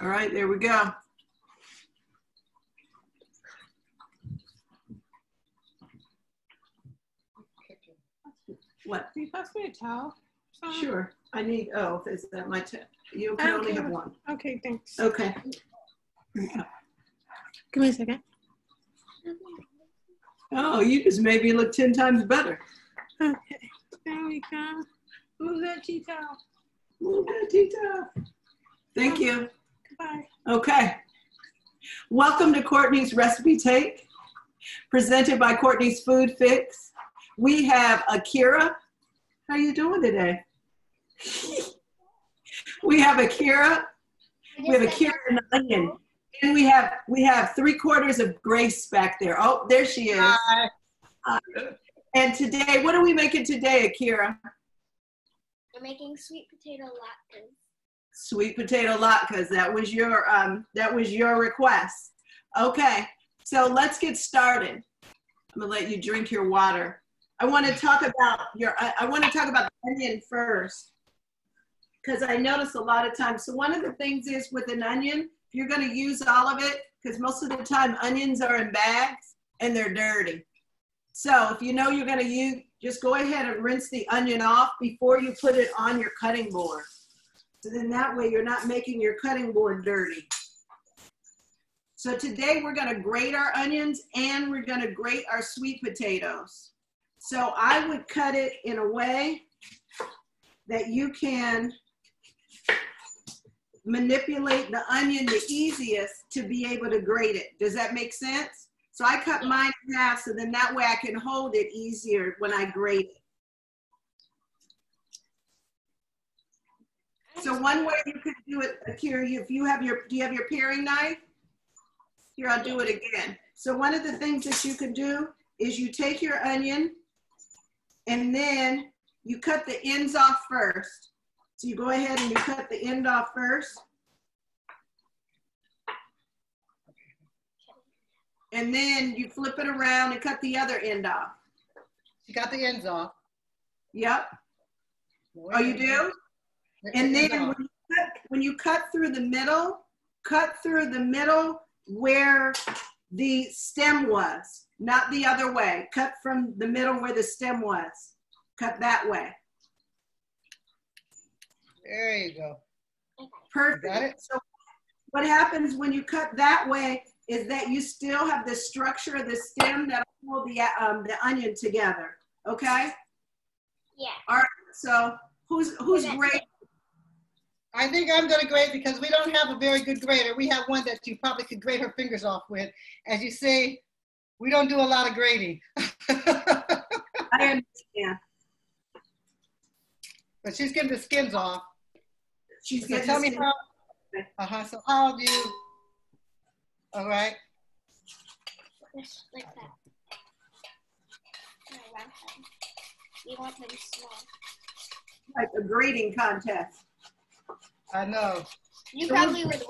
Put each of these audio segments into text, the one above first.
All right, there we go. What? Can you pass me a towel? Sean? Sure. I need, oh, is that my, t- you can only have one. Okay, thanks. Okay. Give me a second. Oh, you just made me look 10 times better. Okay, there we go. Move that tea towel. Move that Tita. Thank you. Goodbye. Okay. Welcome to Courtney's Recipe Take, presented by Courtney's Food Fixx. We have Akira. How you doing today? we have Akira. We have Akira and onion. And we have we have three quarters of Grace back there. Oh, there she is. Hi. Uh, and today, what are we making today, Akira? We're making sweet potato latkes. Sweet potato latkes. That was your um, that was your request. Okay, so let's get started. I'm gonna let you drink your water. I want to talk about your. I, I want to talk about the onion first because I notice a lot of times. So one of the things is with an onion, if you're gonna use all of it, because most of the time onions are in bags and they're dirty. So if you know you're gonna use, just go ahead and rinse the onion off before you put it on your cutting board. So then that way you're not making your cutting board dirty. So today we're gonna grate our onions and we're gonna grate our sweet potatoes. So I would cut it in a way that you can manipulate the onion the easiest to be able to grate it. Does that make sense? So I cut mine in half so then that way I can hold it easier when I grate it. So one way you could do it, Akira, if you have your, do you have your paring knife? Here, I'll do it again. So one of the things that you can do is you take your onion and then you cut the ends off first. So you go ahead and you cut the end off first. And then you flip it around and cut the other end off. You got the ends off. Yep. Oh, you do? And then when you, cut, when you cut through the middle, cut through the middle where the stem was, not the other way. Cut from the middle where the stem was. Cut that way. There you go. Perfect. Got it? So what happens when you cut that way is that you still have the structure of the stem that hold the um, the onion together. Okay. Yeah. All right. So who's who's great? I think I'm gonna grate because we don't have a very good grater. We have one that you probably could grate her fingers off with. As you say, we don't do a lot of grading. I understand. but she's getting the skins off. She's So getting tell the me stem- how, uh-huh, so how do you, all right, like that. No. You want them small. like a grading contest. I know. You So probably would.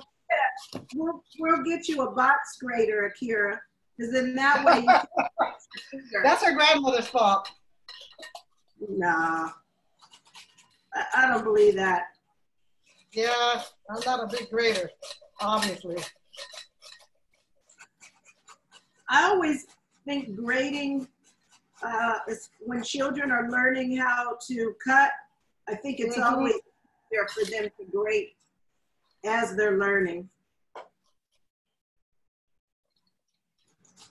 We'll, we'll get you a box grater, Akira, because then that way. That's her grandmother's fault. Nah. I, I don't believe that. Yeah, I'm not a big grater, obviously. I always think grading uh, is when children are learning how to cut. I think it's Mhm. always there for them to grade as they're learning.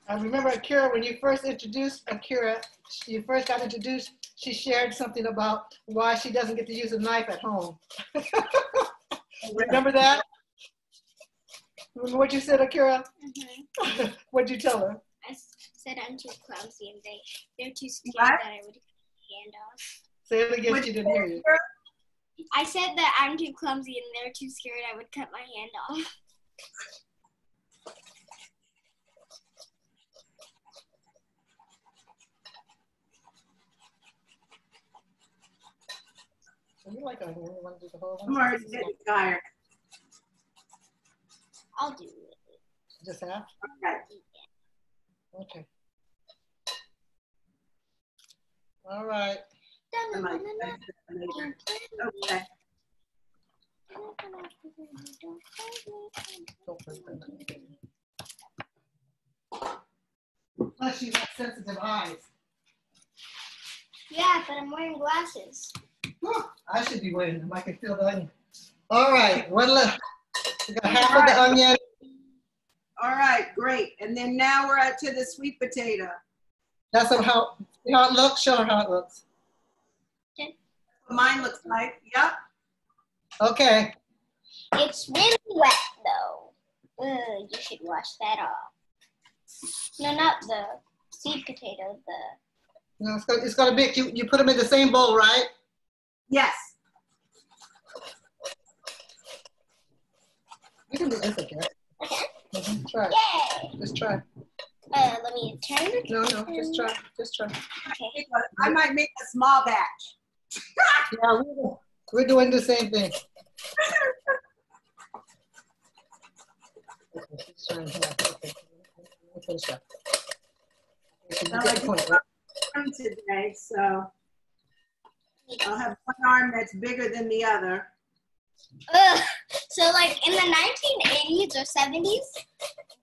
I remember Akira, when you first introduced Akira, you first got introduced, she shared something about why she doesn't get to use a knife at home. Remember that? Remember what you said, Akira? Mhm. What'd you tell her? I said I'm too clumsy and they they're too scared What? that I would cut my hand off. Say it again, What'd she you didn't say, hear you. Akira? I said that I'm too clumsy and they're too scared I would cut my hand off. You like onion, you wanna do the whole I'm one? already getting tired. I'll do it. Just half? Okay. Okay. All right. I might- Okay. Plus, she's got sensitive eyes. Yeah, but I'm wearing glasses. Whew, I should be wearing them. I can feel the onion. All right, one left. We got half of the onion. All right, great. And then now we're at to the sweet potato. That's how, how it looks. Show her how it looks. Mine looks like, yep. Okay. It's really wet though. Ugh, you should wash that off. No, not the sweet potato. The no, it's gonna, it's gonna be, you, you put them in the same bowl, right? Yes. You can do this again. okay. Try, it. Yay! just try. Uh, let me turn it. No, no, just try, just try. Okay. I might make a small batch. Yeah, we're, we're doing the same thing. Okay, she's to- okay, we'll finish that. Okay, so you get the point, right? Arm Today, so I'll have one arm that's bigger than the other. Ugh. So like in the 1980s or 70s,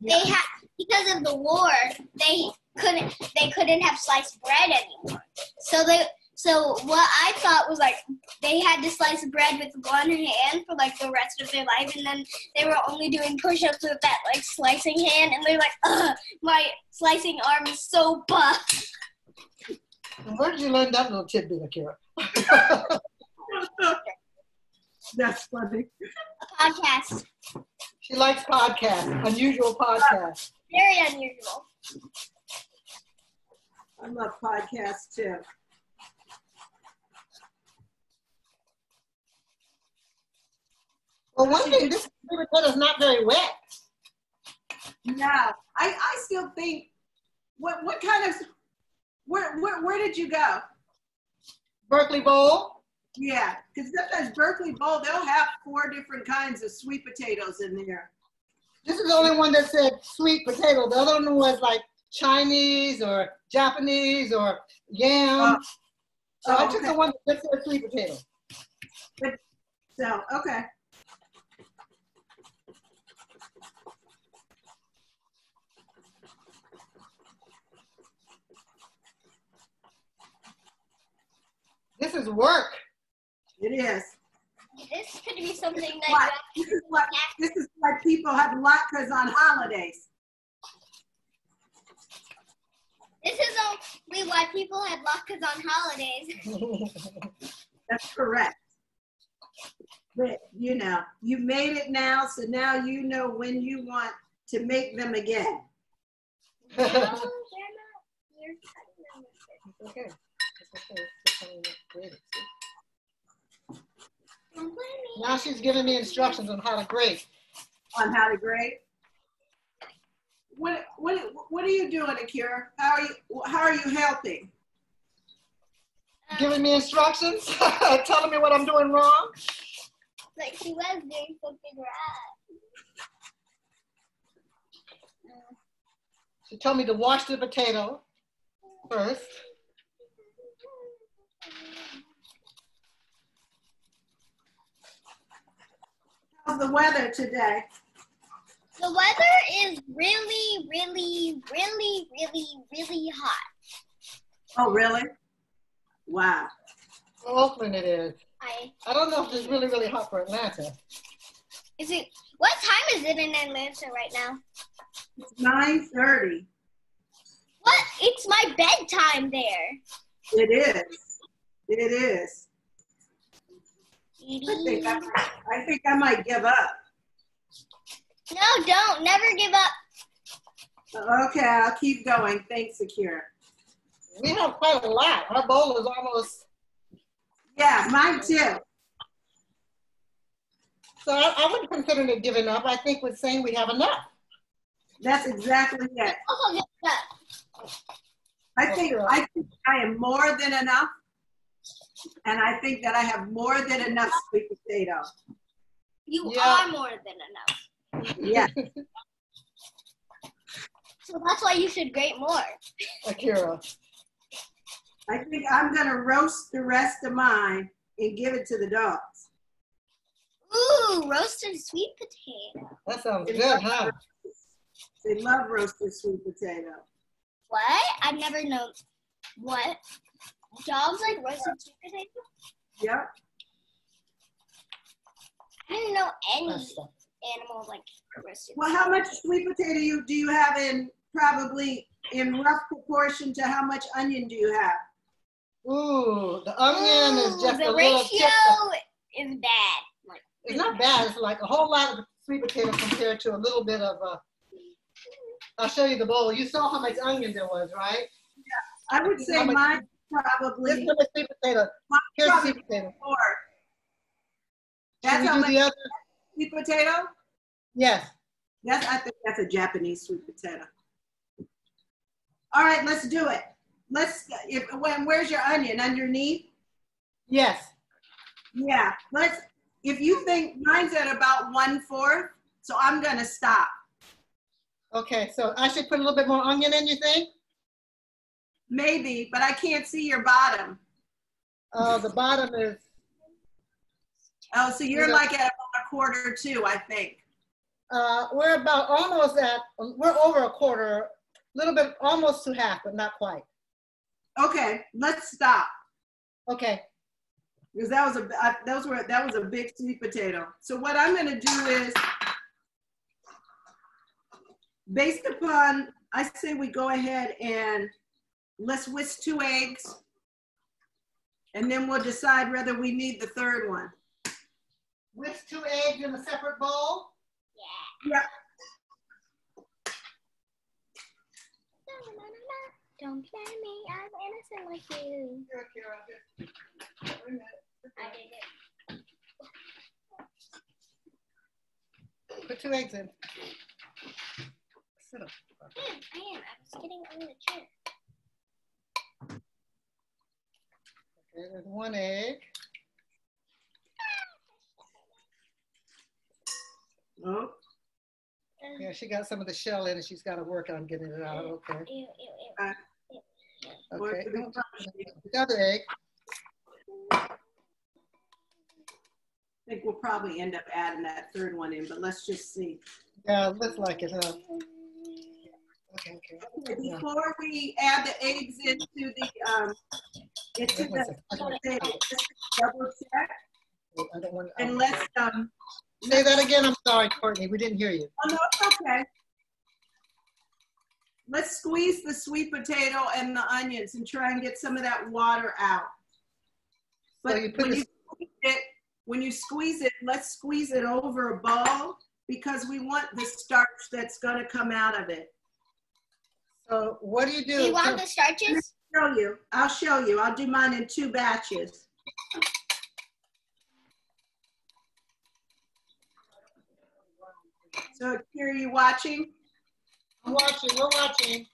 they had because of the war, they couldn't they couldn't have sliced bread anymore. So they so what I thought was like they had to slice bread with one hand for like the rest of their life, and then they were only doing push-ups with that like slicing hand, and they're like, Ugh, my slicing arm is so buff. Where did you learn that little tidbit, Akira? That's funny. Podcast, She likes podcasts, unusual podcasts. very unusual. I love podcasts too. Well, one thing, this is not very wet. Yeah, I, I still think, what, what kind of, where, where, where did you go? Berkeley Bowl. Yeah, because sometimes Berkeley Bowl, they'll have four different kinds of sweet potatoes in there. This is the only one that said sweet potato. The other one was like Chinese or Japanese or yam. Oh. so I oh, took okay. the one that said sweet potato. So, okay. This is work. It is. This could be something that What? you This is what, this is why people have latkes on holidays. This is only why people have latkes on holidays. That's correct. But, you know, you made it now, so now you know when you want to make them again. no, they're not. You're cutting them with okay. It's okay. It's just how you grade it, see? Don't blame me. Now she's giving me instructions on how to grade. on how to grade. What what what are you doing, Akira? How are you how are you helping? Giving me instructions, telling me what I'm doing wrong. Like she was doing something right. She told me to wash the potato first. How's the weather today? The weather is really, really, really, really, really hot. Oh, really? Wow. Well, Oakland it is. I I don't know if it's really, really hot for Atlanta. is it what time is it in Atlanta right now? It's 9:30. What? It's my bedtime there. It is. It is. I think I, might- I think I might give up. No, don't. Never give up. Okay, I'll keep going. Thanks, Akira. We have quite a lot. Our bowl is almost, Yeah, mine too. so I, I wouldn't consider it giving up. I think we're saying we have enough. That's exactly it. Also give up. I think I think I am more than enough, and I think that I have more than enough sweet potato. You Yeah. are more than enough. Yeah. So that's why you should grate more. Akira. I think I'm gonna roast the rest of mine and give it to the dogs. Ooh, roasted sweet potato. That sounds good, huh? They love roasted sweet potato. What? I've never known. What? Dogs like roasted sweet potato? Yep. I didn't know any animal like roasted. Well, how much sweet potato you do you have in probably in rough proportion to how much onion do you have? Ooh, the onion is just the a little ratio is bad. Like It's not bad. It's like a whole lot of sweet potato compared to a little bit of uh I'll show you the bowl. You saw how much onion there was, right? Yeah, I would say How much- mine This probably the sweet potato. Here's the sweet potato. four. Should That's we how do the other? sweet potato? Yes. That's I think that's a Japanese sweet potato. All right, let's do it. Let's if when where's your onion underneath? Yes. Yeah, let's if you think mine's at about one fourth, so I'm gonna stop. Okay, so I should put a little bit more onion in, you think? Maybe, but I can't see your bottom. Uh, the bottom is, Oh, so you're Yeah. like at a quarter too, I think. uh, we're about almost at, we're over a quarter, a little bit, almost to half, but not quite. Okay, let's stop Okay, because that was a I, those were that was a big sweet potato. So what I'm gonna do is, based upon, I say we go ahead and let's whisk two eggs, and then we'll decide whether we need the third one. whisk two eggs in a separate bowl. yeah. Yep. Don't play me, I'm innocent like you. Here, Kara, here. Wait a minute. I did it. Put two eggs in. Sit up. Yeah, I am. I was sitting on the chair. Okay, there's one egg. Oh, Yeah, she got some of the shell in and she's got to work on getting it out. Okay. Ew, ew, ew. Okay. The other egg. I think we'll probably end up adding that third one in, but let's just see. Yeah, looks like it, huh? Okay, okay. Okay, Before we add the eggs into the, um, into the double check I and let's, um, Say that again. I'm sorry, Courtney. We didn't hear you. oh no, it's okay. Let's squeeze the sweet potato and the onions and try and get some of that water out. So But you put when you squeeze it, when you squeeze it, let's squeeze it over a bowl because we want the starch that's gonna come out of it. So what do you do? Do you want the starches? Show you, I'll show you. I'll do mine in two batches. So, Kira, you watching? I'm watching. We're watching.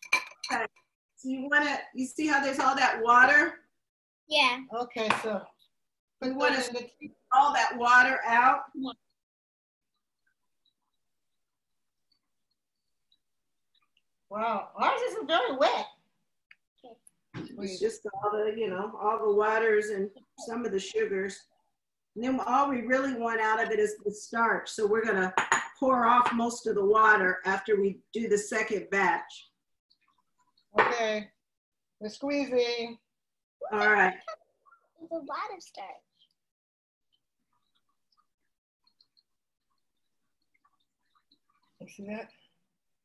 Okay. So you wanna, you see how there's all that water? Yeah. Okay, so. We put wanna that in the- squeeze all that water out. Wow, ours isn't very wet. It's just all the, you know, all the waters and some of the sugars. And then all we really want out of it is the starch. So we're gonna pour off most of the water after we do the second batch. Okay, we're squeezing. All right. There's a lot of starch. You see that?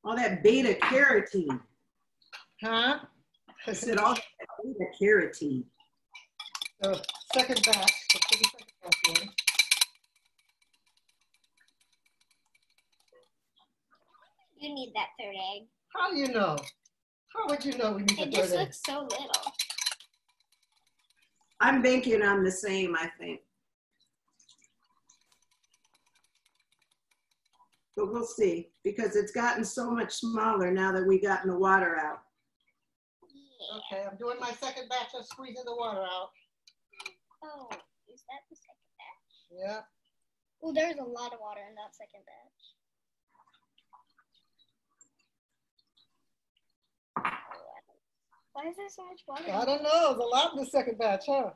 All that beta carotene. Huh? I said all that beta carotene. So second batch. the second batch. You need that third egg. How do you know? How would you know we need It the just third egg? looks so little. I'm banking on the same, I think. But we'll see, because it's gotten so much smaller now that we gotten the water out. Yeah. Okay, I'm doing my second batch of squeezing the water out. Oh, is that the second batch? Yeah. Oh, there's a lot of water in that second batch. Why is there so much water? I don't know. There's a lot in the second batch, huh?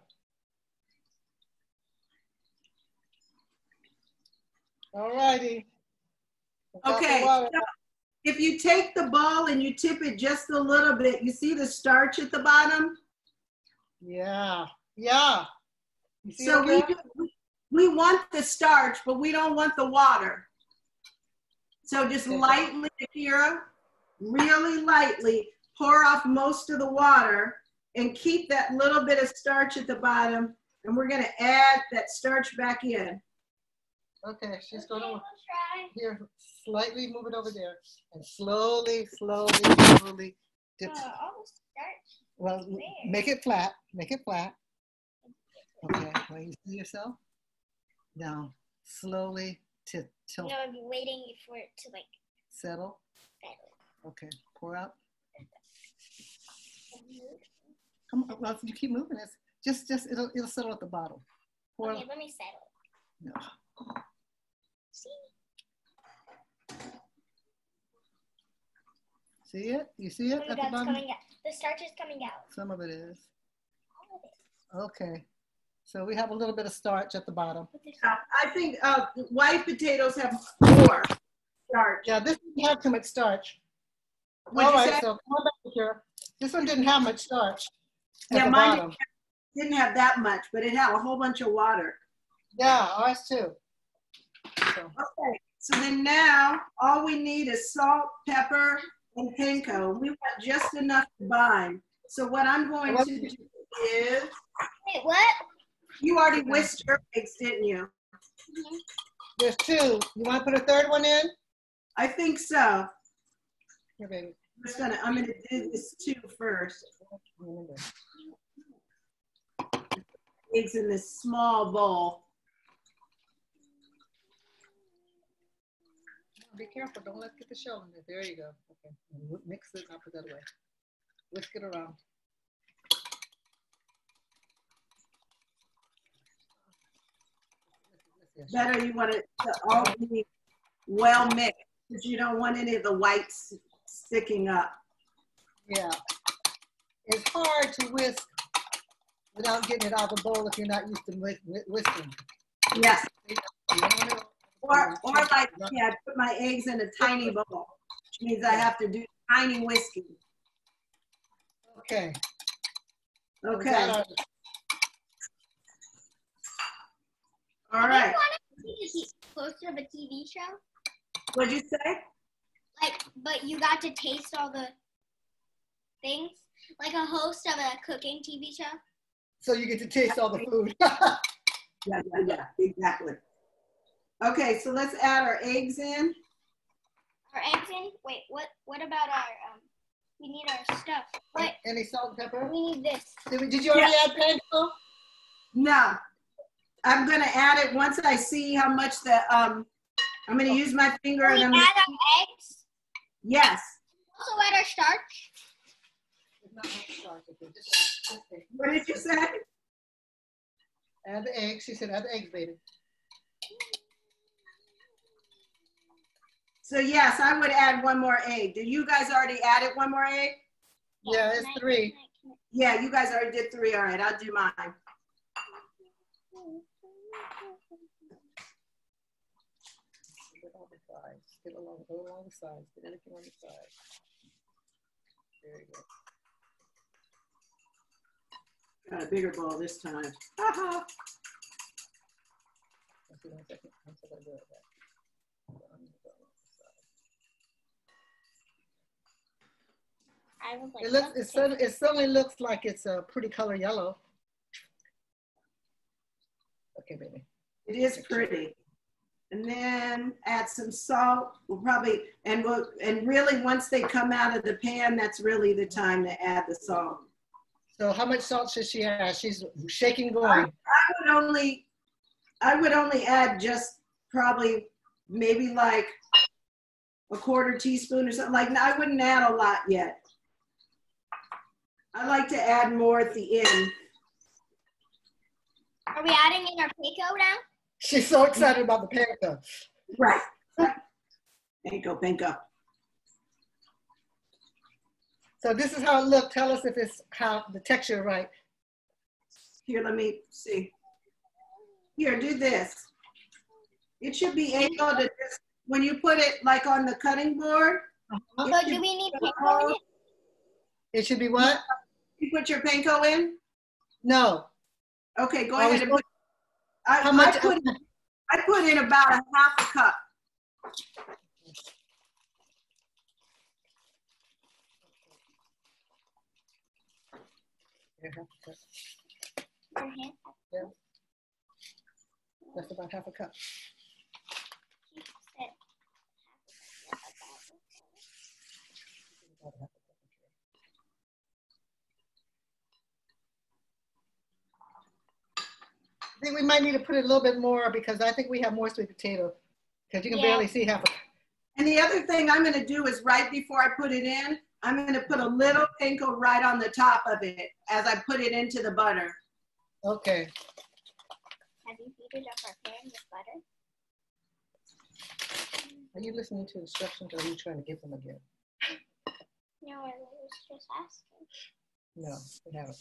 All righty. Okay, so if you take the ball and you tip it just a little bit, you see the starch at the bottom? Yeah, yeah. So we, do- we want the starch, but we don't want the water. So just lightly, Akira, really lightly, pour off most of the water and keep that little bit of starch at the bottom. And we're gonna add that starch back in. Okay, she's we'll try. here, slightly move it over there. And slowly, slowly, slowly dip. Uh, almost starch. Well, make it flat, make it flat. Okay, well, you see yourself? Now, slowly to tilt, No, I'm waiting for it to like settle. settle. Okay, pour out. Come on, well, if you keep moving it, just, just, it'll, it'll settle at the bottom. Pour Okay, out. let me settle. No. See? See it? You see it Oh at the God, it's bottom? coming out. The starch is coming out. Some of it is. All of it. Okay. So we have a little bit of starch at the bottom. Uh, I think uh, white potatoes have more starch. Yeah, this didn't have too much starch. What'd All you right, say? so come on back here. This one didn't have much starch at Yeah, the mine bottom. didn't have that much, but it had a whole bunch of water. Yeah, ours too. So, Okay, so then now, all we need is salt, pepper, and panko. We want just enough to bind. So what I'm going to do is, Wait, what? you already whisked your eggs, didn't you? Mm-hmm. there's two. You want to put a third one in? I think so. Here, baby. I'm just gonna, I'm gonna do this two first. Eggs in this small bowl. Be careful, don't let it get the shell in there. There you go. Okay, mix it, I'll put that away. Whisk it around. Better you want it to all be well mixed, because you don't want any of the whites sticking up. Yeah. It's hard to whisk without getting it out of the bowl if you're not used to whisking. Yes, You don't wanna- or, or like, yeah, I put my eggs in a tiny bowl, which means I have to do tiny whisking. Okay. Okay, all right. Do you want to be a t- poster of a TV show? What'd you say? Like, but you got to taste all the things? Like a host of a cooking TV show? So you get to taste all the food. Yeah, yeah, yeah, exactly. Okay, so let's add our eggs in. Our eggs in? Wait, what What about our, um, we need our stuff. What? Any salt and pepper? We need this. Did, we- did you already add panko? No, I'm gonna add it once I see how much the, um, I'm gonna use my finger Can we and add I'm, our eggs? yes. Also add our starch? It's not much starch, okay, just add- just add- What did you say? Add the eggs. She said add the eggs, baby. So yes, I would add one more egg. Did you guys already added one more egg? Yeah, it's three. can I- can I- Yeah, you guys already did three. All right, I'll do mine. Get on the sides. Get along, go along the sides. Get everything on the sides. There you go. Got a bigger ball this time. Let's see, one second. One second, I'll do it back. Go on the side. I was like, It looks, it take- it certainly looks like it's a pretty color yellow. Okay, baby. It is pretty. And then add some salt. We'll probably, and we'll, and really, once they come out of the pan, that's really the time to add the salt. So how much salt should she add? She's shaking going. I would only, I would only add just probably maybe like a quarter teaspoon or something like, I wouldn't add a lot yet. I like to add more at the end. Are we adding in our pico now? She's so excited about the panko. Right. Bingo, bingo. So this is how it looked. Tell us if it's how the texture right. Here, let me see. Here, do this. It should be able to just, when you put it like on the cutting board, Uh-huh. So do we need panko in it? It should be what? You put your panko in? No. Okay, go Are we ahead and put. I, How I much? put, I put in about a half a cup. Your hand? That's about half a cup. She said I think we might need to put it a little bit more because I think we have more sweet potato. Because you can Yeah. barely see half a, And the other thing I'm gonna do is right before I put it in, I'm gonna put a little panko right on the top of it as I put it into the butter. okay. Have you heated up our pan with butter? Are you listening to instructions or are you trying to give them again? No, I was just asking. No, we haven't.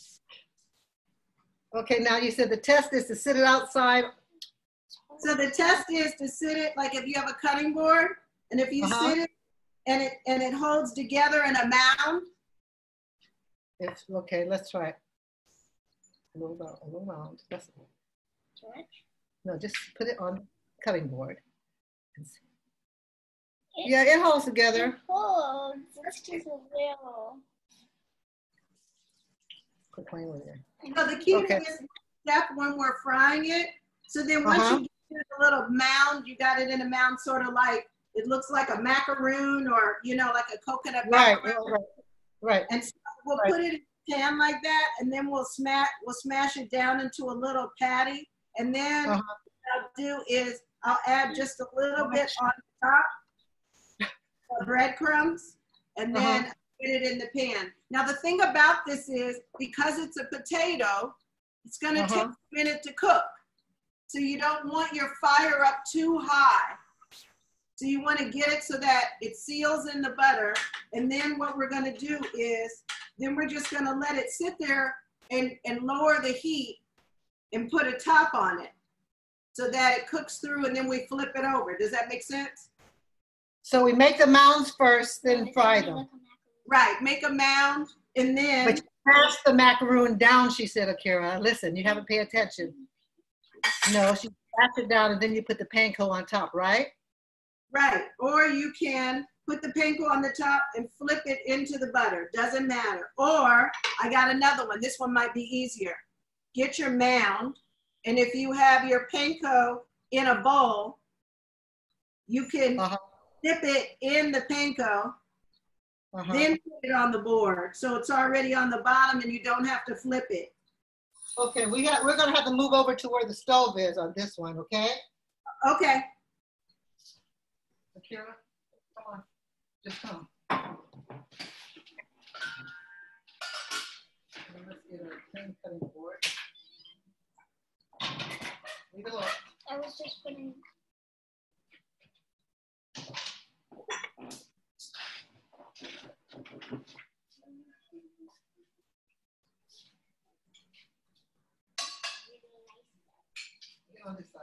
Okay, now you said the test is to sit it outside. So the test is to sit it, like if you have a cutting board, and if you Uh-huh. sit it and it, and it holds together in a mound, If, okay, let's try it. A little round, a little round. That's, Too much? no, just put it on cutting board. and see. It- Yeah, it holds together. It holds. It's just a little. Quit playing with it. so the key Okay. is step when we're frying it. So then once Uh-huh. you get it in a little mound, you got it in a mound, sort of like, it looks like a macaroon or, you know, like a coconut Right, macaroon. right, right. And so we'll Right. put it in a pan like that, and then we'll smash, we'll smash it down into a little patty. And then Uh-huh. what I'll do is I'll add just a little bit on top of breadcrumbs, and then Uh-huh. Put it in the pan. Now, the thing about this is, because it's a potato, it's gonna Uh-huh. take a minute to cook. So you don't want your fire up too high. So you wanna get it so that it seals in the butter, and then what we're gonna do is, then we're just gonna let it sit there and, and lower the heat and put a top on it so that it cooks through and then we flip it over. Does that make sense? So we make the mounds first, then fry them. Look like a macaroon? Right, make a mound and then, But pass the macaroon down, she said, Akira. Listen, you haven't paid attention. No, she passed it down and then you put the panko on top, right? right, or you can put the panko on the top and flip it into the butter, doesn't matter. Or, I got another one, this one might be easier. Get your mound, and if you have your panko in a bowl, you can Uh-huh. dip it in the panko, Uh-huh. then put it on the board. So it's already on the bottom and you don't have to flip it. Okay, we got, we're gonna have to move over to where the stove is on this one, okay? Okay, Akira, come on, just come. And Let's get a clean cutting board. Leave it alone. I was just putting. Get on this side.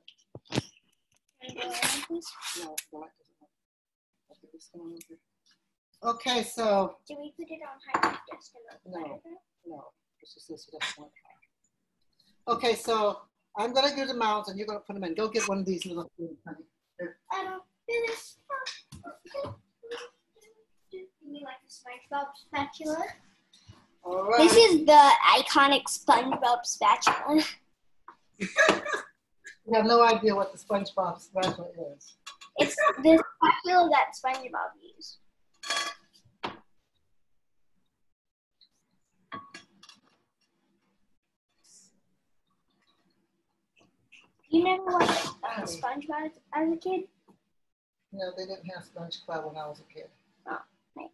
Okay, this one over here. Okay, so, Did we put it on high just a little No. no, just this, one. Okay, so I'm gonna do the mounds and you're gonna put them in. Go get one of these little things, honey. I don't do this. You mean like the SpongeBob spatula? All right. This is the iconic SpongeBob spatula. You have no idea what the SpongeBob spatula is. It's the spatula that SpongeBob used. You never watched uh, SpongeBob as a kid? No, they didn't have SpongeBob when I was a kid. Oh, right.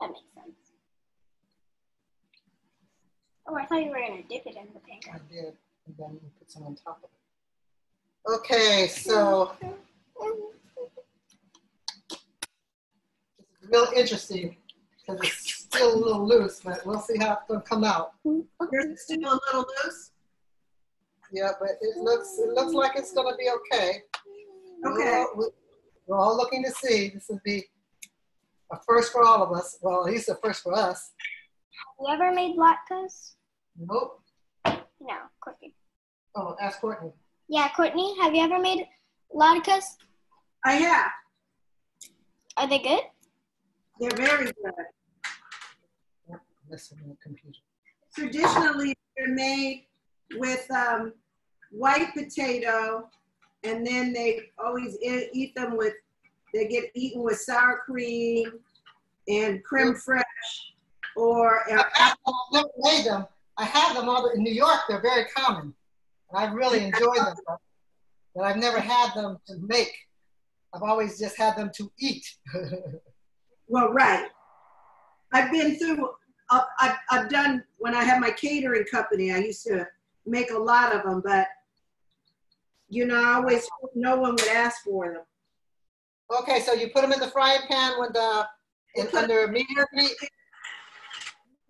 That makes sense. Oh, I thought you were gonna dip it in the paint. I did, and then you put some on top of it. Okay, so this is real interesting because it's still a little loose, but we'll see how it's gonna come out. Yours still a little loose? Yeah, but it looks it looks like it's gonna be okay. Okay. We're all, we're all looking to see. This would be a first for all of us. Well, at least a first for us. You ever made latkes? Nope. No, Courtney. Oh, ask Courtney. Yeah, Courtney, have you ever made latkes? I have. Are they good? They're very good. Listen to the computer. Traditionally, they're made with um, white potato, and then they always eat them with, they get eaten with sour cream and creme fraiche, or I have them, I've never made them. I have them all in New York. They're very common, and I really enjoy them. But, I've never had them to make. I've always just had them to eat. Well, right. I've been through, uh, I've, I've done, when I had my catering company, I used to make a lot of them, but, you know, I always, no one would ask for them. okay, so you put them in the frying pan with the in, under medium heat.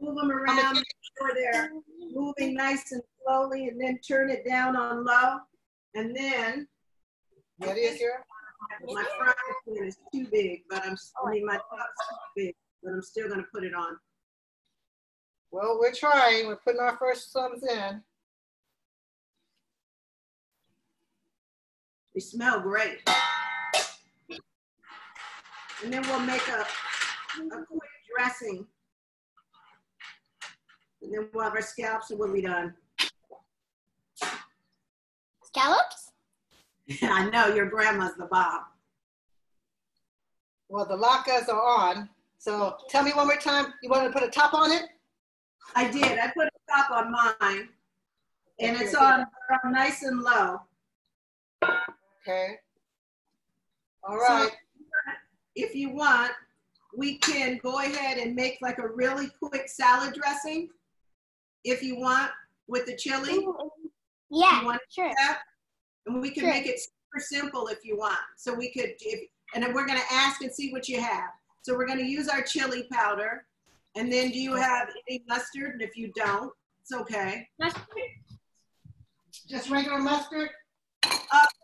Move them around, sure they're moving nice and slowly, and then turn it down on low. And then, What is here? my frying pan is too big, but I'm, I mean, my top's too big, but I'm still gonna put it on. Well, we're trying. We're putting our first sums in. They smell great. And then we'll make a, a quick dressing. And then we'll have our scallops and we'll be done. Scallops? I know your grandma's the bomb. Well, the latkes are on. So tell me one more time. You want to put a top on it? I did. I put a top on mine. And it's on, on nice and low. Okay. All right. So If you want, we can go ahead and make like a really quick salad dressing. If you want, with the chili. You Yeah, want sure. that? And we can Sure. make it super simple if you want. So we could, if, and then we're gonna ask and see what you have. So we're gonna use our chili powder. And then do you have any mustard? And if you don't, it's okay. Mustard? Just regular mustard?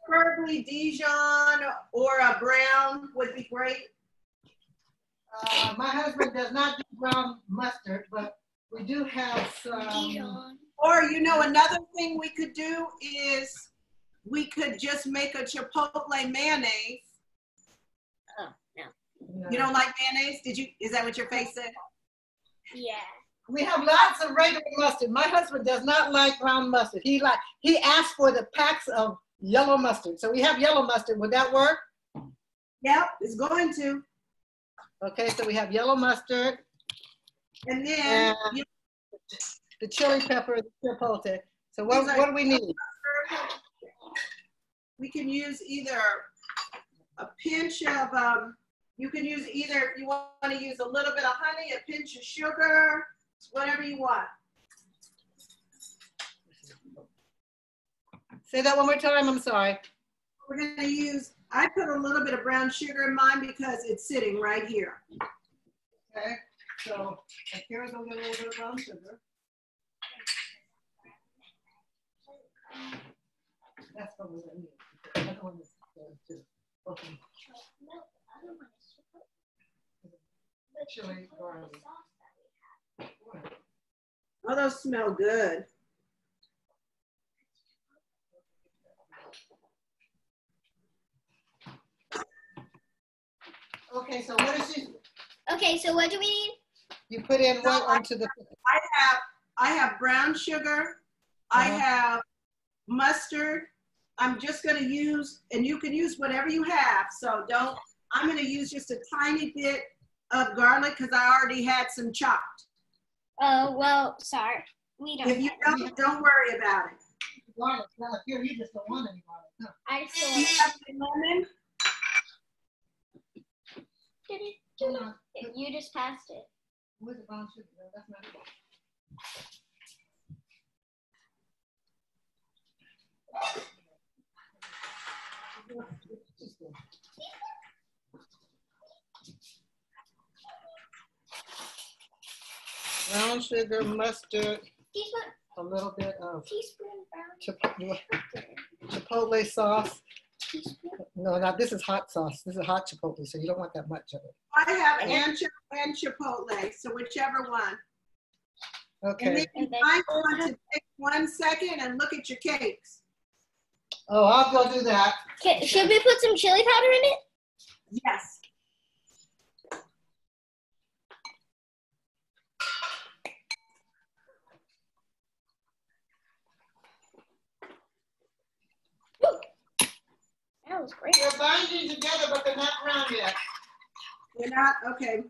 Preferably Dijon or a brown would be great. Uh, my husband does not do brown mustard, but we do have some. Or, you know, another thing we could do is we could just make a chipotle mayonnaise. Oh no. You don't like mayonnaise? Did you, is that what your face said? Yeah. We have lots of regular mustard. My husband does not like brown mustard. He like he asked for the packs of yellow mustard. So we have yellow mustard. Would that work? Yep, it's going to. Okay, so we have yellow mustard, And then, Yeah. you the chili pepper, the chipotle. So what, what do we need? we can use either a pinch of, um, you can use either, if you want to use a little bit of honey, a pinch of sugar, whatever you want. Say that one more time. I'm sorry. We're gonna use, I put a little bit of brown sugar in mine because it's sitting right here. Okay, so Kara's gonna get a little bit of brown sugar. That's what we're gonna need. The other one is, uh, just open chili garlic. Oh, those smell good. Okay, so what is she, Okay, so what do we need? You put in what onto the, I have, I have brown sugar, I Uh-huh. have mustard. I'm just gonna use, and you can use whatever you have, so don't, I'm gonna use just a tiny bit of garlic because I already had some chopped. Oh, well, sorry. We don't. If you don't, don't worry about it. garlic. Now, here you just don't want any garlic. huh? I just Do don't you have the lemon? Hold on. You just passed it. Where's the brown sugar? No, that's not. Brown sugar, mustard, a little bit of teaspoon, brown chipotle sauce. Teaspoon. No, now this is hot sauce. This is hot chipotle, so you don't want that much of it. I have and, chi- and chipotle, so whichever one. And Okay. then you And then- might want to take one second and look at your cakes. Oh, I'll go do that. Okay, should we put some chili powder in it? Yes. That was great. They're binding together, but they're not brown yet. They're not, okay.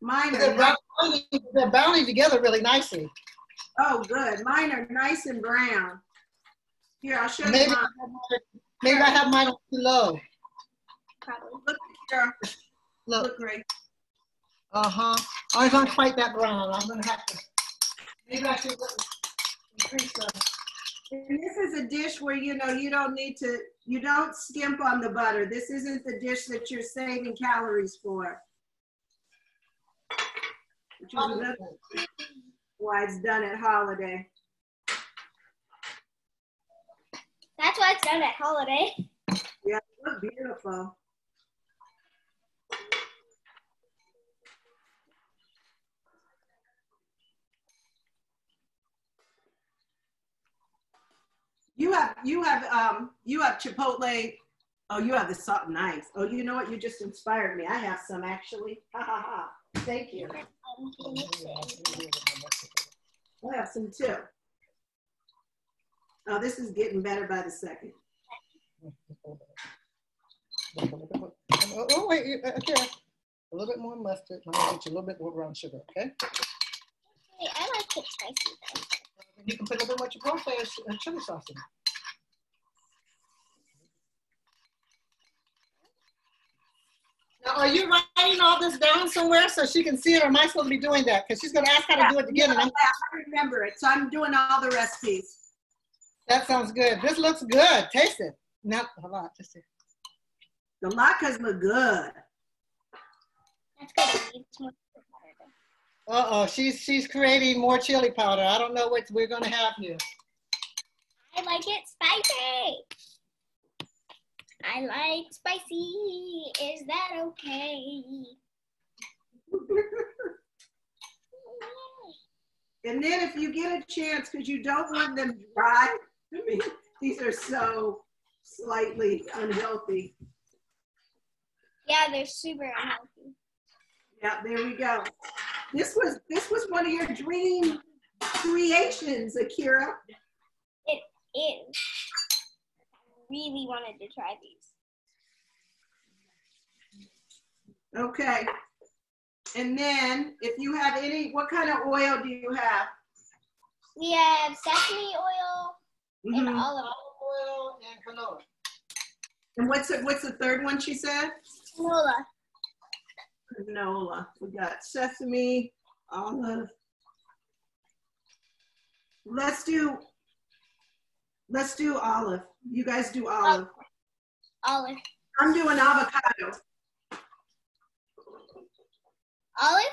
Mine They're are, not- binding, they're binding together really nicely. oh, good. Mine are nice and brown. Here, I'll show you Maybe, mine. maybe I have mine too low. Probably. Look here. Look, Look great. uh-huh. Oh, it's not quite that brown. I'm gonna have to, maybe I should increase the, And this is a dish where, you know, you don't need to, you don't skimp on the butter. This isn't the dish that you're saving calories for. Which is another why it's done at holiday. That's why it's done at holiday. Yeah, look beautiful. You have, you have, um, you have Chipotle. Oh, you have the salt, nice. Oh, you know what? You just inspired me. I have some actually. Ha ha ha. Thank you. You mix it. I have some too. Oh, this is getting better by the second. Oh, oh, wait, uh, okay. A little bit more mustard, I'm gonna get you a little bit more brown sugar, okay? Hey, I like it spicy though. You can put a little bit more chipotle and ch- and chili sauce in. it. Now, are you writing all this down somewhere so she can see it, or am I supposed to be doing that? Because she's gonna ask how to do it again, and I'm- I remember it, so I'm doing all the recipes. that sounds good. This looks good, taste it. Not a lot, just a- The latkes look good. That's good. It needs more chili powder, though. Uh-oh, she's, she's creating more chili powder. I don't know what we're gonna have here. I like it spicy. I like spicy. Is that okay? And then if you get a chance, because you don't want them dry, I mean, these are so slightly unhealthy. Yeah, they're super unhealthy. Yeah, there we go. This was this was one of your dream creations, Akira. It is. I really wanted to try these. Okay. And then if you have any, what kind of oil do you have? We have sesame oil and Mhm. olive Olive oil and canola. And what's the, what's the third one she said? canola. Canola. We got sesame, olive. Let's do, let's do olive. You guys do olive. Olive. I'm doing avocado. Olive?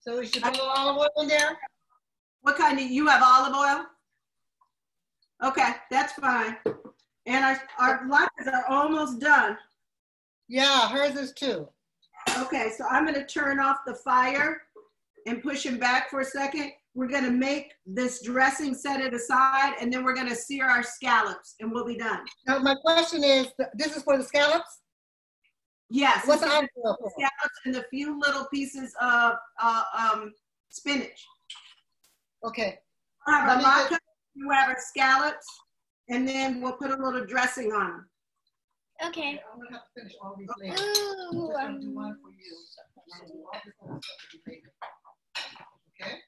So we should put a olive oil in there? What kind of, you have olive oil? Okay, that's fine. And our, our latkes are almost done. Yeah, hers is too. Okay, so I'm gonna turn off the fire and push him back for a second. We're gonna make this dressing, set it aside, and then we're gonna sear our scallops and we'll be done. Now, my question is, this is for the scallops? Yes. What's the this is for? Scallops and a few little pieces of, uh, um, spinach. Okay, I have Let a me you have our scallops, and then we'll put a little dressing on them. Okay. I'm gonna have to finish all these later. Ooh, I'm um, gonna do one for you. Okay.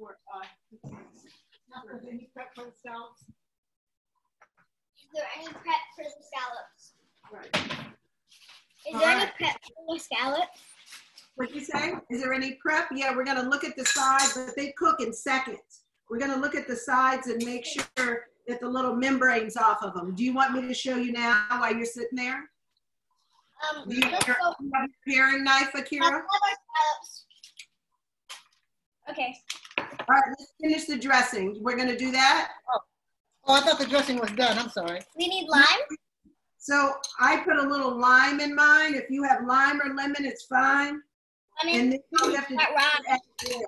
Work on. Not any prep for the. Is there any prep for the scallops? Right. Is there any Alright. prep for the scallops? What'd you say? Is there any prep? Yeah, we're gonna look at the sides, but they cook in seconds. We're gonna look at the sides and make sure that the little membrane's off of them. Do you want me to show you now while you're sitting there? Um, Do you have go. your paring knife, Let's Akira? have our scallops. Okay. All right, let's finish the dressing. We're gonna do that. Oh. Oh, I thought the dressing was done. I'm sorry. We need lime. So I put a little lime in mine. If you have lime or lemon, it's fine. Lemon. And then you have to Not wrong. do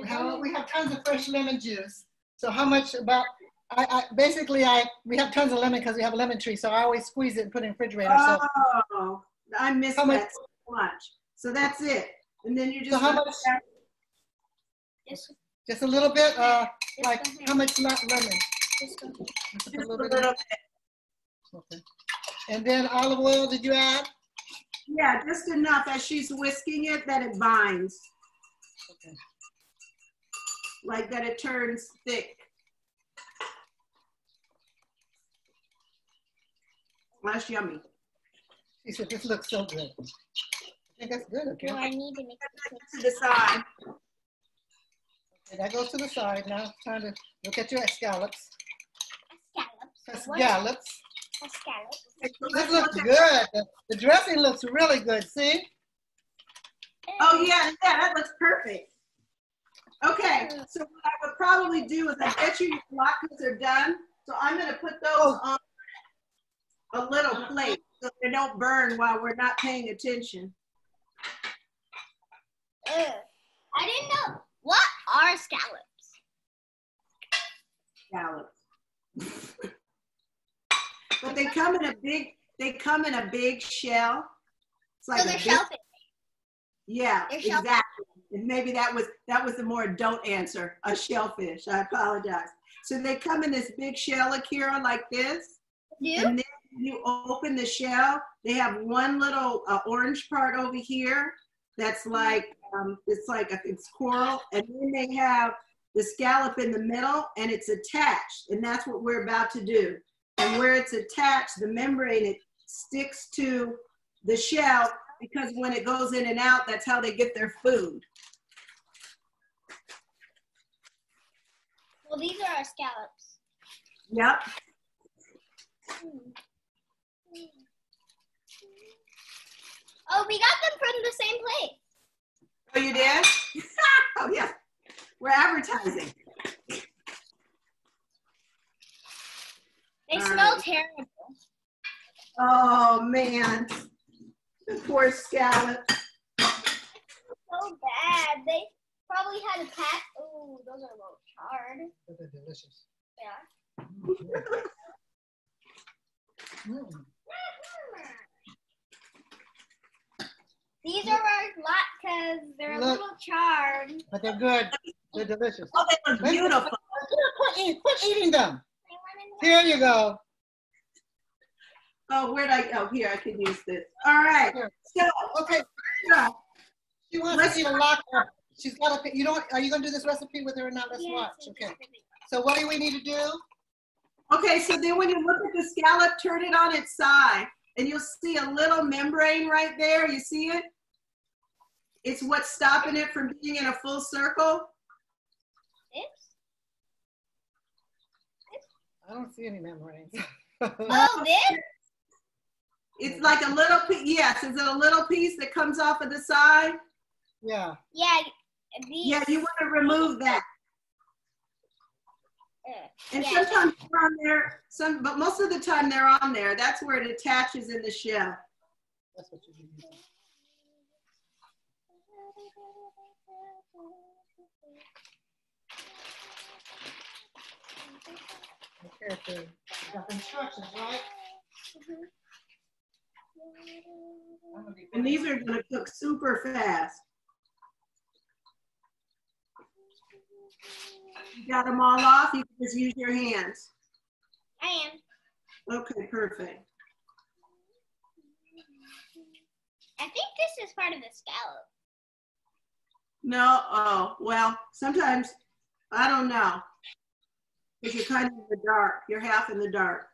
We have, we have tons of fresh lemon juice. So how much about, I, I, basically I, we have tons of lemon because we have a lemon tree. So I always squeeze it and put it in the refrigerator. So, Oh, I miss How much- that so much. So that's it. And then you just. So how much- Just, just a little bit, uh, like how much le- lemon? Just go ahead. Just a Just a little bit. little bit. Okay. And then olive oil, did you add? Yeah, just enough as she's whisking it that it binds, Okay. like that it turns thick. That's yummy. She said, this looks so good. I think that's good, okay? No, I need to make it To the side. Okay, that goes to the side. Now it's time to look at your scallops. Scallops. What Scallops. This looks good. The, the dressing looks really good. See? Oh, yeah, yeah, that looks perfect. Okay, so what I would probably do is I bet you your latkes are done. So I'm gonna put those oh. on a little plate so they don't burn while we're not paying attention. Ugh. I didn't know. What are scallops? scallops. but they come in a big, they come in a big shell. It's like so a they're big- shellfish. Yeah, they're shellfish. exactly. And maybe that was that was the more don't answer, a shellfish. I apologize. So they come in this big shell, Akira, like this. Do? And then you open the shell. They have one little uh, orange part over here that's like um, it's like a, it's coral, and then they have the scallop in the middle, and it's attached, and that's what we're about to do. And where it's attached, the membrane it sticks to the shell because when it goes in and out, that's how they get their food. Well, these are our scallops. Yep. Oh, we got them from the same place. Oh, you did? oh, yeah. We're advertising. They All smell right. terrible. Oh, man. The poor scallop. So bad. They probably had a pack. Oh, those are a little charred. But They're delicious. They are. Mm. These are our latkes. They're a little charred. But they're good. They're delicious. Oh, they look beautiful. Quit, eat, quit eating them. Here you go. Oh, where'd I, oh, here, I can use this. All right. Here. So, Okay. She wants Let's to eat a lot. She's got to. You don't. Are you going to do this recipe with her or not? Let's Yes, watch. Okay. So what do we need to do? okay, so then when you look at the scallop, turn it on its side, and you'll see a little membrane right there. You see it? It's what's stopping it from being in a full circle. This? I don't see any membranes. Oh, this? It's like a little piece. Yes, is it a little piece that comes off of the side? yeah. Yeah. These. Yeah, you want to remove that. Ugh. And Yeah. sometimes they're on there, some, but most of the time they're on there. That's where it attaches in the shell. That's what you need. You got the instructions, right? And these are gonna cook super fast. You got them all off, you can just use your hands. I am. Okay, perfect. I think this is part of the scallop. No, oh, well, sometimes, I don't know. Because you're kind of in the dark. You're half in the dark.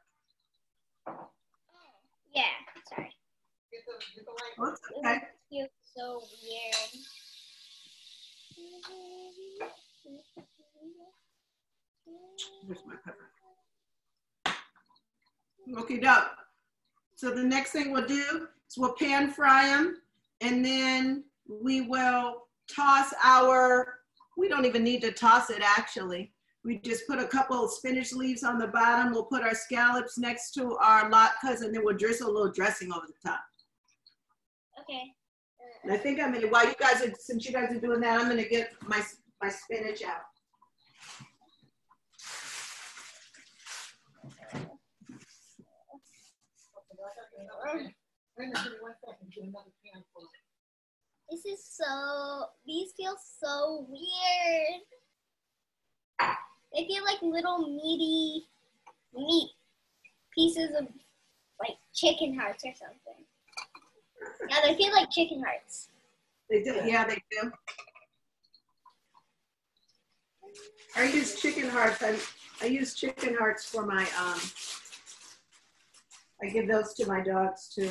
Yeah, sorry. Get the, get the light. Okay. Feels so weird. Where's my pepper? Okay, doke. So the next thing we'll do is we'll pan fry them and then we will toss our, we don't even need to toss it actually. We just put a couple of spinach leaves on the bottom. We'll put our scallops next to our latkes and then we'll drizzle a little dressing over the top. Okay. And I think I'm gonna, while you guys are, since you guys are doing that, I'm gonna get my, my spinach out. Okay, I got another pan. Wait a minute, give me one second, get another pan full. This is so, these feel so weird. They feel like little meaty meat pieces of like chicken hearts or something. Yeah, they feel like chicken hearts. They do, yeah, they do. I use chicken hearts, I, I use chicken hearts for my, um, I give those to my dogs too.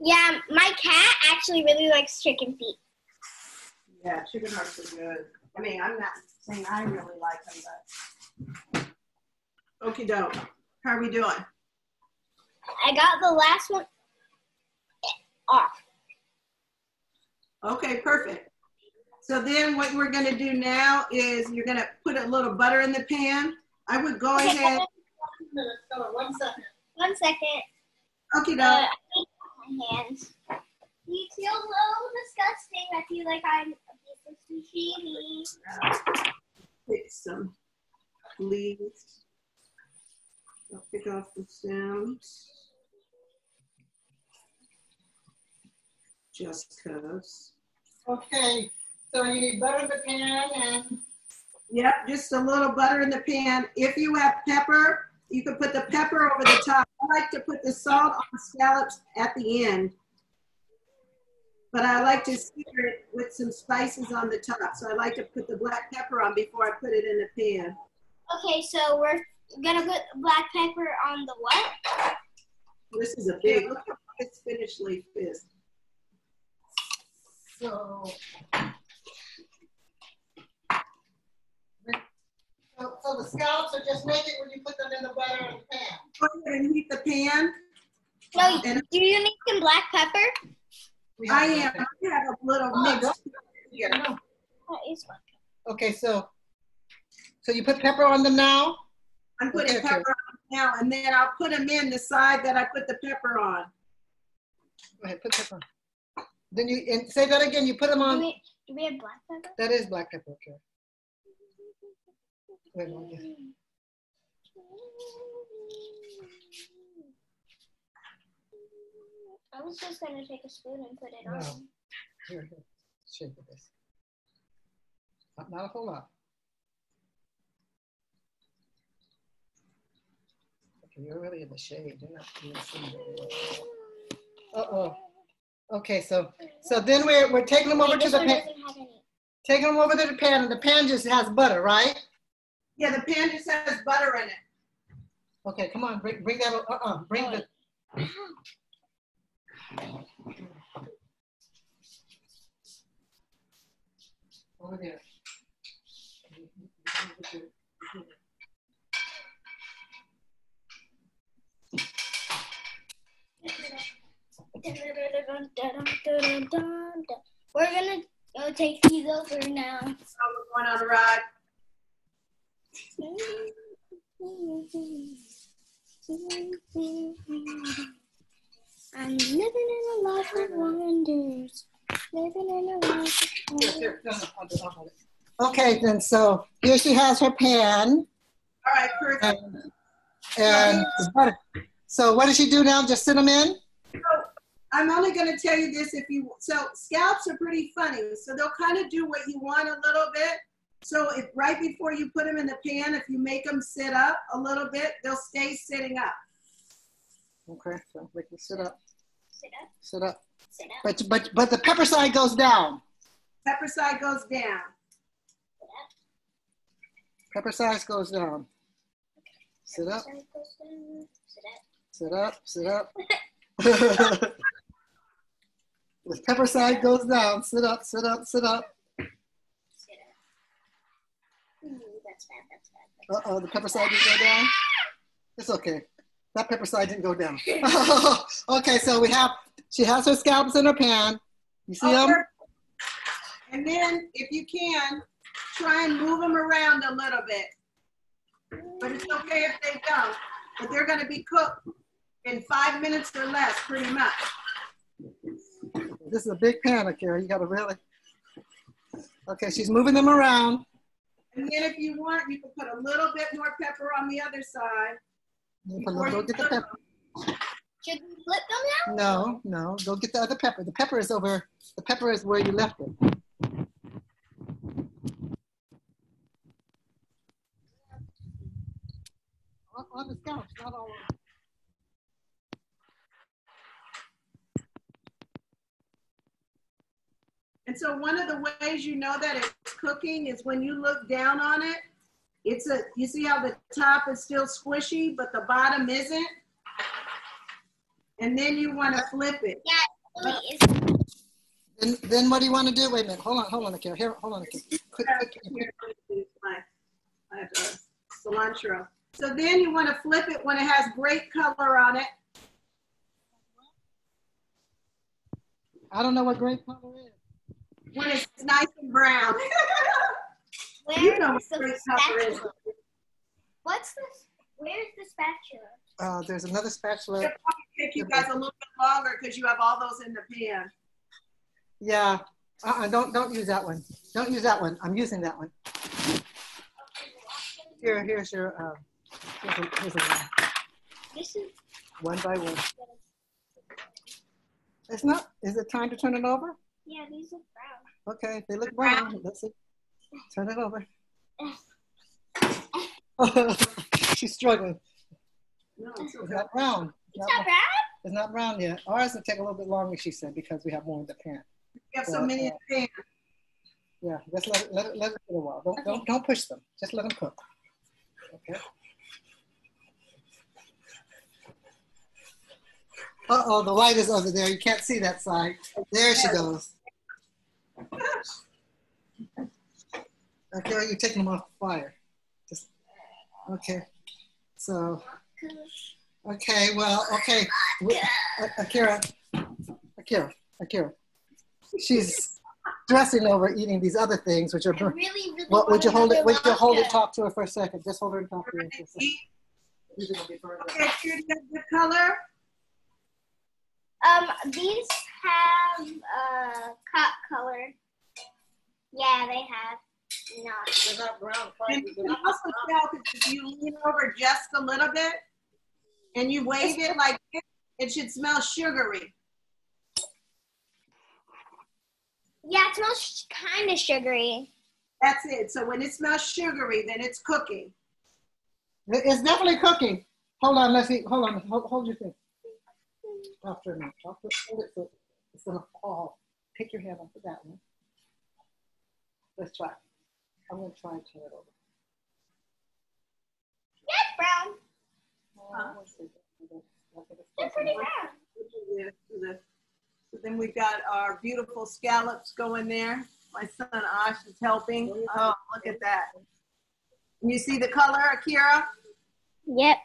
Yeah, my cat actually really likes chicken feet. Yeah, chicken hearts are good. I mean, I'm not saying I really like them, but. Okey doke. How are we doing? I got the last one off. Okay, perfect. So then what we're gonna do now is you're gonna put a little butter in the pan. I would go Okay, ahead, One minute, Stella, one second. One second. okey Uh, doke. My hands. You feel so disgusting. I feel like I'm a piece of sushi. Pick some leaves. I'll pick off the stems. Just cause. Okay, so you need butter in the pan and, Yep, just a little butter in the pan. If you have pepper, you can put the pepper over the top. I like to put the salt on the scallops at the end. But I like to sear it with some spices on the top. So I like to put the black pepper on before I put it in the pan. Okay, so we're gonna put black pepper on the what? This is a big, look how big this spinach leaf is. so. So, so the scallops are just naked when you put them in the butter in the pan? Go ahead and heat the pan. No, And do you need some black pepper? I am, I have a little mix here. That is black. Okay, so, so you put pepper on them now? I'm putting Okay, okay. pepper on now and then I'll put them in the side that I put the pepper on. Go ahead, put pepper. Then you, and say that again, you put them Do on, we, do we have black pepper? that is black pepper, okay. Wait, one minute. I was just gonna take a spoon and put it No. on. Here, here, shake with this. Not, not a whole lot. Okay, you're really in the shade, you're not, you're not seeing. Uh-oh. Okay, so, so then we're, we're taking them over Wait, to the pan, doesn't have any. taking them over to the pan, and the pan just has butter, right? Yeah, the pan just has butter in it. Okay, come on, bring, bring that, o- uh-uh, bring the, oh. Over there. We're gonna go take these over now. So we're going on a ride. I'm living in a life of wonders. Living in a life of wonders. here, no, no, I'll do- I'll hold it. Okay, then, so here she has her pan All right, perfect. and, and. So what does she do now? Just sit them in? I'm only gonna tell you this if you, so scallops are pretty funny. So they'll kind of do what you want a little bit. So if right before you put them in the pan, if you make them sit up a little bit, they'll stay sitting up. Okay, so we can sit up, Sit up, sit up. sit up. But, but, but the pepper side goes down. Pepper side goes down. Pepper size goes down. Sit up, sit up, sit up. the pepper side goes down. Sit up, sit up, sit up. Ooh, that's bad, that's bad. Uh oh, the pepper side didn't go down. It's okay. That pepper side didn't go down. okay, so we have, she has her scallops in her pan. You see them? And then, if you can, try and move them around a little bit. But it's okay if they don't. But they're gonna be cooked in five minutes or less, pretty much. This is a big pan, Akira. You gotta really. Okay, she's moving them around. And then if you want, you can put a little bit more pepper on the other side. You put a little- Go get the pepper. Should we flip them now? No, no, go get the other pepper. The pepper is over, the pepper is where you left it. On, on the scallops, not all over. And so one of the ways you know that it's cooking is when you look down on it, it's a, you see how the top is still squishy, but the bottom isn't? And then you want to flip it. Really, it's- Then, then what do you want to do? Wait a minute, hold on, hold on, Akira, here, hold on, Akira. Quick, quick, quick. My, I have, uh, cilantro. So then you want to flip it when it has great color on it. I don't know what grape color is. When it's nice and brown. you know Where's what the great color is. spatula? What's this? Where's the spatula? Uh, there's another spatula. It'll probably take you guys a little bit longer because you have all those in the pan. Yeah, uh-uh, don't, don't use that one. Don't use that one. I'm using that one. Here, here's your, uh, here's a, here's a one. This is one by one. It's not, is it time to turn it over? yeah. These are brown. Okay, they look brown. Let's see. Turn it over. She's struggling. No, it's okay. not brown. It's not brown. It's not brown yet. Ours will take a little bit longer, she said, because we have more in the pan. You have so many in uh, the pan. Yeah, just let it, let it, let it for a while. Don't, don't, don't push them. Just let them cook. Okay. Uh-oh, the light is over there. You can't see that side. There she goes. Okay, you're taking them off the fire. Just, okay. So, okay, well, okay. W- A- Akira, Akira, Akira. She's dressing over eating these other things, which are I really, really. well, would you hold it? Would you hold it? Talk to her for a second. Just hold her and talk to her for a second. Eat. These are gonna be burned up. Okay, here you the color. Um, these have uh cop color. Yeah, they have. Not. They're not brown. And They're you can also brown. tell if you lean over just a little bit and you wave it like this, it should smell sugary. Yeah, it smells kind of sugary. That's it. So when it smells sugary, then it's cooking. It's definitely cooking. Hold on, let's see. Hold on. Hold, hold your thing. Talk to her now. Talk to her. Hold it so it's gonna fall. Take your hand off of that one. Let's try. I'm gonna try and turn it over. Yeah, brown. Oh. They're pretty brown. So then we've got our beautiful scallops going there. My son Ash is helping. Oh, look at that. And you see the color, Akira? Yep.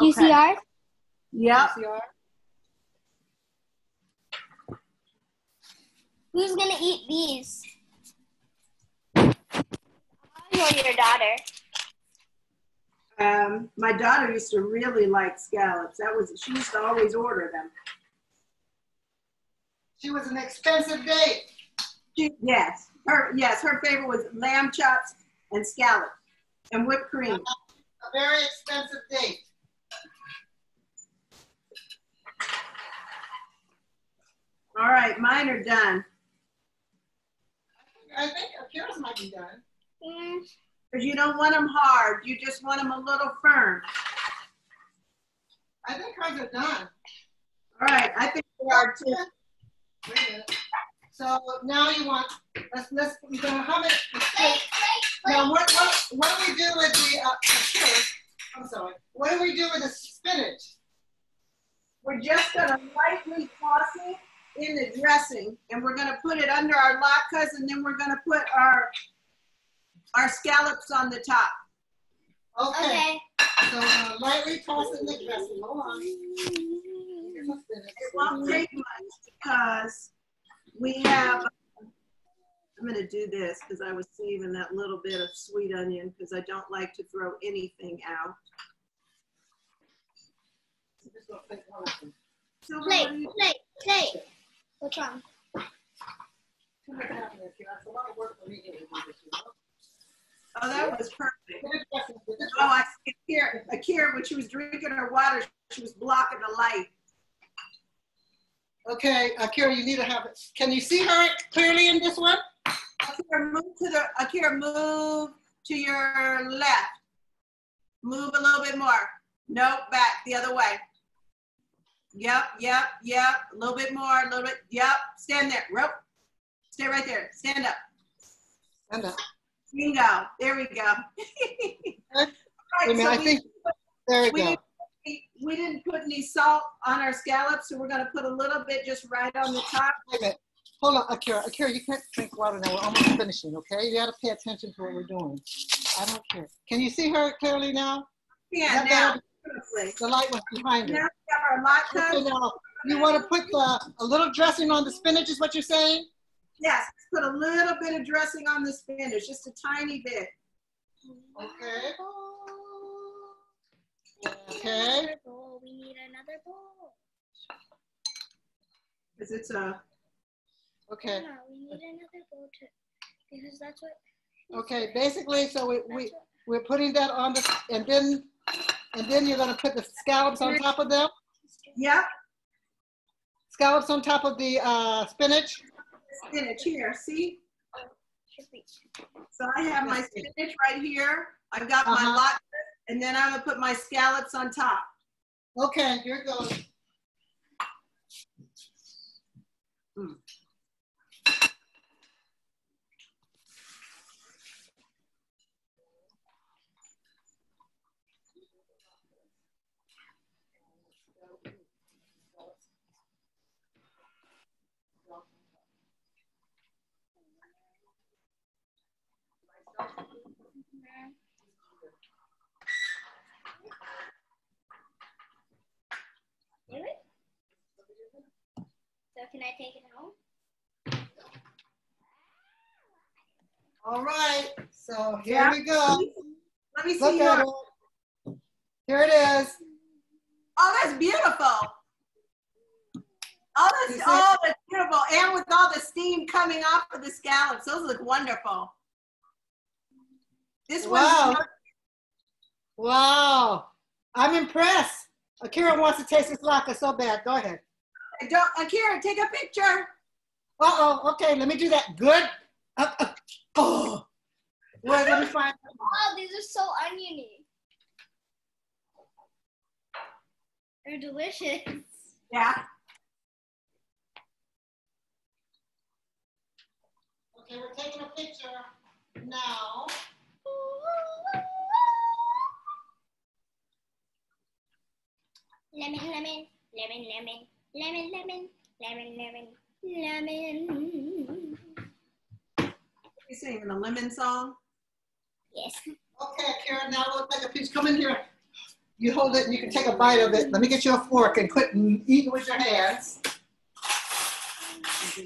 Do you see Okay. ours? Yep. PCR? Who's gonna eat these? Or your daughter? Um, my daughter used to really like scallops. That was she used to always order them. She was an expensive date. She, yes, her yes, her favorite was lamb chops and scallops and whipped cream. A very expensive date. All right, mine are done. I think Akira's might be done. Mm, Because you don't want them hard, you just want them a little firm. I think hers are done. All right, I think they are too. Wait a minute. So now you want, let's, let's, we're gonna have it. Plate, plate, plate. Now, what, what, what do we do with the, uh, here, I'm sorry, what do we do with the spinach? We're just gonna lightly toss it in the dressing and we're gonna put it under our latkes and then we're gonna put our, our scallops on the top. Okay, Okay. so uh, lightly toss it in the dressing, hold on. Here's my spinach. It won't take much because we have, I'm gonna do this because I was saving that little bit of sweet onion because I don't like to throw anything out. I'm just gonna pick one of them. So Plate, plate, plate. What's wrong? Oh, that was perfect. Finish dressing with this Oh, I see Akira, Akira, when she was drinking her water, she was blocking the light. Okay, Akira, you need to have it. Can you see her clearly in this one? Akira, move to the, Akira, move to your left. Move a little bit more. Nope, back the other way. Yep, yep, yep. A little bit more, a little bit. Yep. Stand there. Rope. Stay right there. Stand up. Stand up. Bingo. There we go. All Wait a minute, so I we- think, there we we go. didn't, we- didn't put any salt on our scallops, so we're gonna put a little bit just right on the top. Wait a minute. Hold on, Akira. Akira, you can't drink water now. We're almost finishing, okay? You gotta pay attention to what we're doing. I don't care. Can you see her clearly now? Yeah, now, beautifully. The light was behind her. Now we have our Okay, latkes. now, you wanna put the, a little dressing on the spinach is what you're saying? Yes, put a little bit of dressing on the spinach, just a tiny bit. Okay. Okay. Another bowl. We need another bowl. Cause it's a, Okay, No, we need another bowl too. Because that's what. okay, basically, so we, we, we're putting that on the, and then, and then you're gonna put the scallops on top of them? yep, Scallops on top of the, uh, spinach? Spinach here, see? So I have my spinach right here. I've got my Uh-huh. latkes, and then I'm gonna put my scallops on top. Okay, here goes. I take it home? All right, so here Yeah. we go. Let me see at yours. it. Here it is. Oh, that's beautiful. Oh, that's, oh, that's beautiful. And with all the steam coming off of the scallops, those look wonderful. This Wow. one's Wow, I'm impressed. Akira wants to taste this latke so bad. Go ahead. Don't, Akira, take a picture. Uh-oh, okay, let me do that. Good. Uh, uh, oh. Wait, let me find. Oh, these are so oniony. They're delicious. Yeah. Okay, we're taking a picture now. Lemon, lemon, lemon, lemon, lemon, lemon, lemon, lemon, lemon. You singing a lemon song? Yes. Okay, Karen, now we'll take a piece. Come in here. You hold it and you can take a bite of it. Let me get you a fork and quit eating with your hands.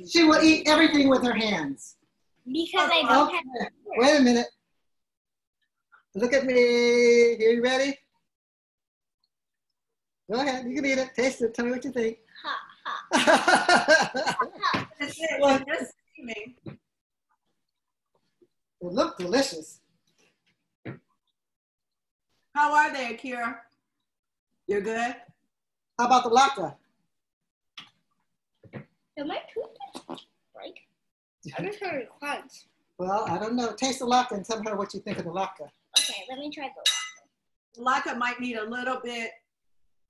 She will eat everything with her hands. Because I don't Okay, have. wait a minute. Look at me. Here, you ready? Go ahead, you can eat it. Taste it. Tell me what you think. Ha ha. it That's it. Well- just steaming. looked delicious. How are they, Akira? You're good? How about the latke? So my tooth break. I just heard it crunch. Well, I don't know. Taste the latke and tell her what you think of the latke. Okay, let me try the both. Laka might need a little bit.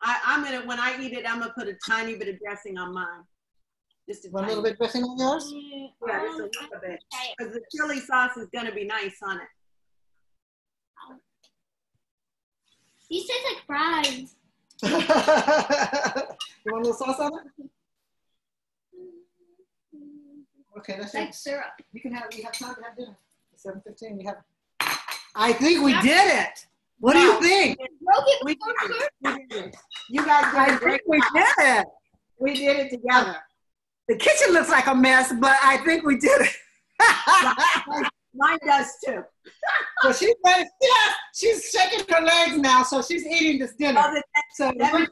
I, I'm gonna when I eat it, I'm gonna put a tiny bit of dressing on mine. Just a a little bit dressing on yours? Yeah, just a um, little bit. Because the chili sauce is gonna be nice on it. These taste like fries. you want a little sauce on it? Okay, that's It's it. like syrup. You can have, you have time to have dinner. Seven fifteen, you have. I think we did it. What do you think? We did it. We did it. You guys I did a think we did it. We did it together. The kitchen looks like a mess, but I think we did it. Mine does too. so she's. Yeah, she's shaking her legs now, so she's eating this Oh, dinner. the- So we-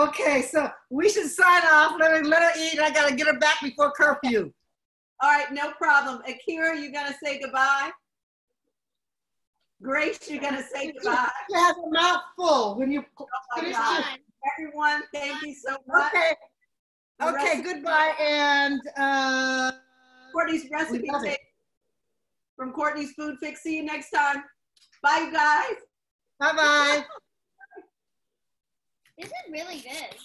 okay, so we should sign off. Let her let her eat. I gotta get her back before curfew. All right, no problem. Akira, you gonna say goodbye? Grace, you're gonna say goodbye. She has a mouth full when you. Oh my Finish God. Everyone, thank you so much. Okay. Okay. Goodbye and. uh Courtney's recipe love it. tape from Courtney's Food Fixx. See you next time. Bye, you guys. Bye bye. This is really good.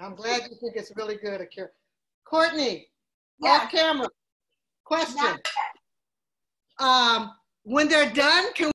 I'm glad you think it's really good, Akira. Courtney, Yeah. off camera. Question. Um, when they're done, can